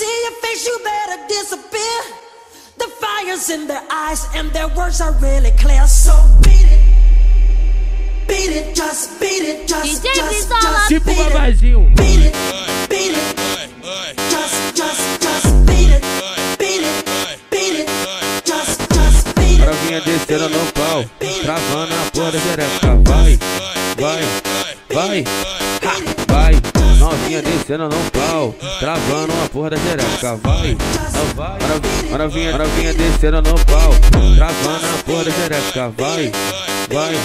see your face, you better disappear. The fire's in their eyes and their words are really clear. So beat it, beat it, just beat it, just, DJ just, Brizola. just Tipo beat it, babazinho. beat it, beat it, just, just, just beat it, beat it, beat it, just, just beat it. Novinha descendo no pau, travando a porra da xereca. Vai, vai, vai, ha, vai. Novinha descendo no pau, travando a porra da xereca. Vai. Novinha, novinha, descendo no pau, travando a porra da xereca. Vai, vai,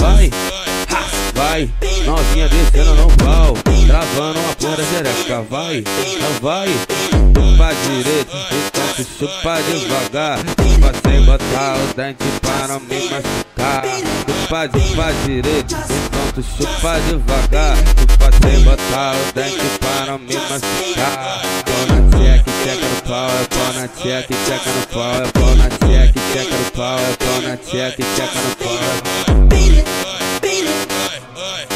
vai, vai. Novinha descendo no pau, travando a porra da xereca. Vai, vai. Chupa direito, então tu chupa devagar. Chupa sem botar os dentes para me machucar. Chupa, chupa direito, então tu chupa devagar. Chupa sem botar os dentes para não me machucar. Pau na tcheca, tcheca no pau, é pau na tcheca, tcheca no pau, é pau na tcheca, tcheca no pau, é pau na tcheca, tcheca no pau. Beat it, beat it,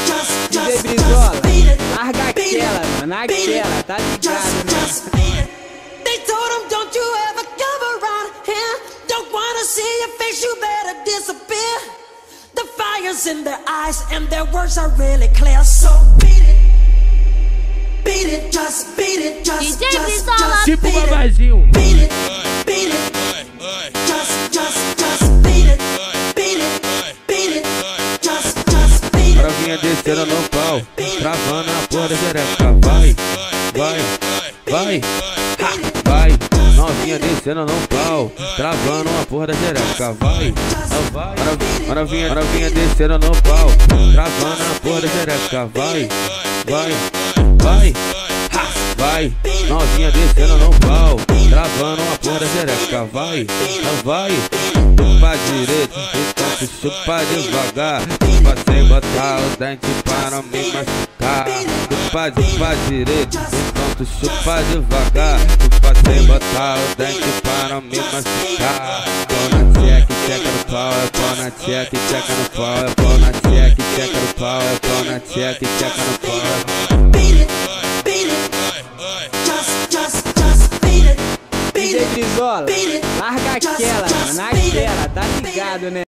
just, DJ just, just beat it. larga Beat it, aquela, mano, beat it, tá ligado, Just, just beat it. They told him, don't you ever come around here. Don't wanna see your face, you better disappear. The fire's in their eyes and their words are really clear. So beat it, DJ Brizola. just Tipo beat it. babazinho. Beat it, beat it, just, just, just beat it, beat it, beat it, just, just beat it. Novinha descendo no pau, travando a porra da xereca. Vai, vai, vai, vai. Novinha descendo no pau, travando a porra da xereca. Vai, vai. Novinha, novinha, novinha descendo no pau, travando a porra da xereca. Vai, vai, vai, vai. Novinha descendo no pau, travando a porra da. Vai, ah, vai. Chupa direito, tu chupa devagar. Chupa sem botar os dentes para me machucar. Chupa, chupa direito, tu chupa devagar. Chupa sem botar os dentes para me machucar. Pau na tcheca, tcheca no pau, é pau na tcheca, tcheca no pau, é pau na tcheca, tcheca no pau, é pau na tcheca, tcheca no pau. Brizola, larga aquela, naquela, tá ligado, né?